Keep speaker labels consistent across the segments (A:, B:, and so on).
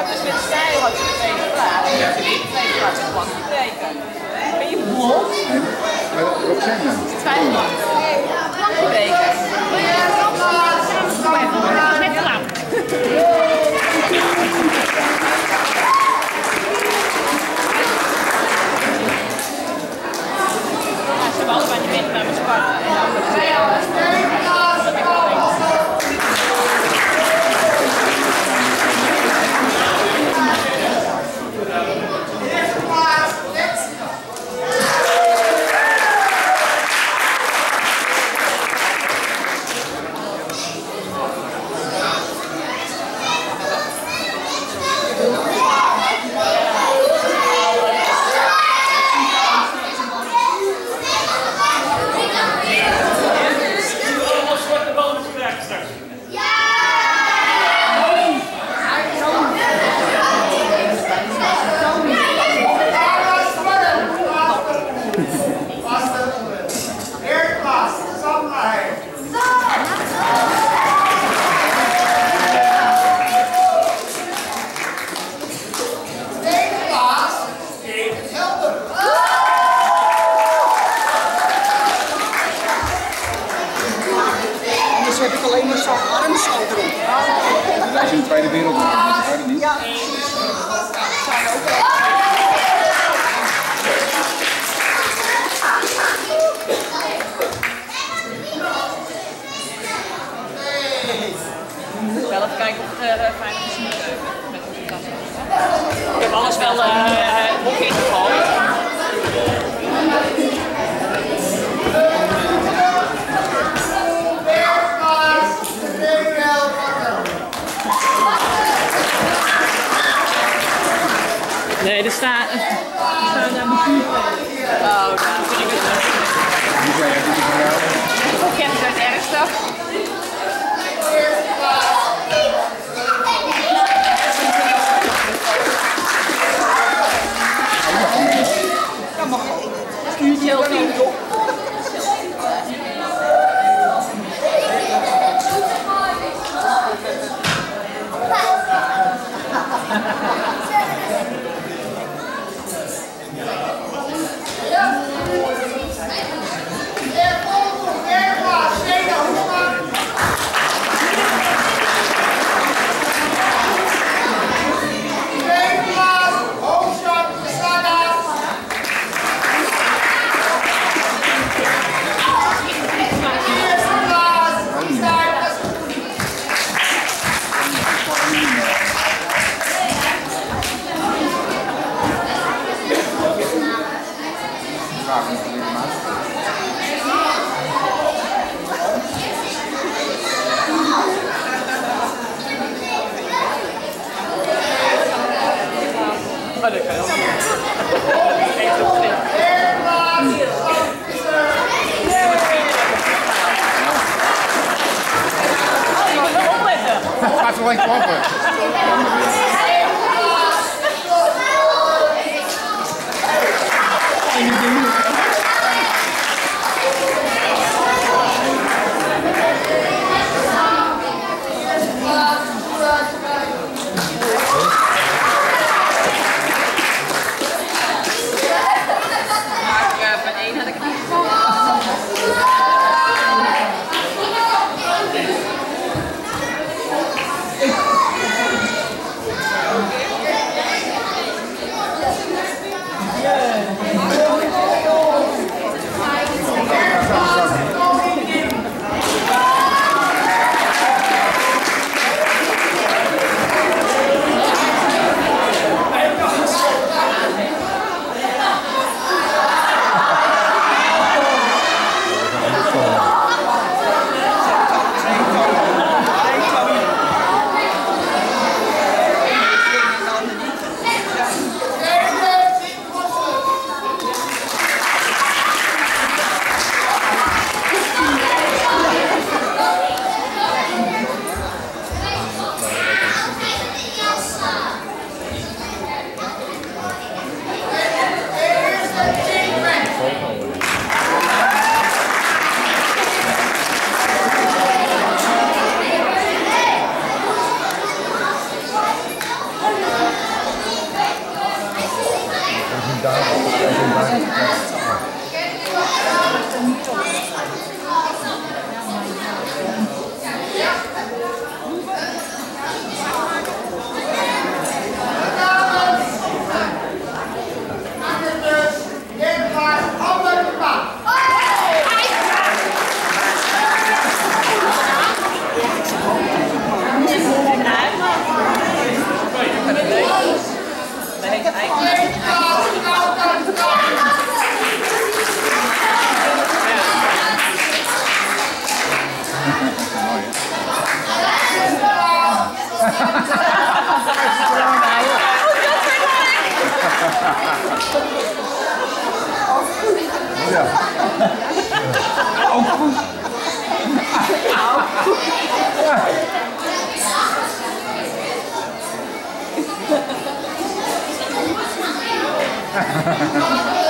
A: gaat dus met zij had je twee plaatsen. Ja. Twee plaatsen plat gebreken. Ben je bol?
B: Wat zijn dan? Twee plaatsen.
A: Plat breken.
C: Met
A: klap. Ja, ze hebben allebei de wind naar mijn sparren. 遇见了另一
B: rồi Đúng chưa? Ông không Ha ha ha ha.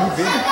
B: não vem.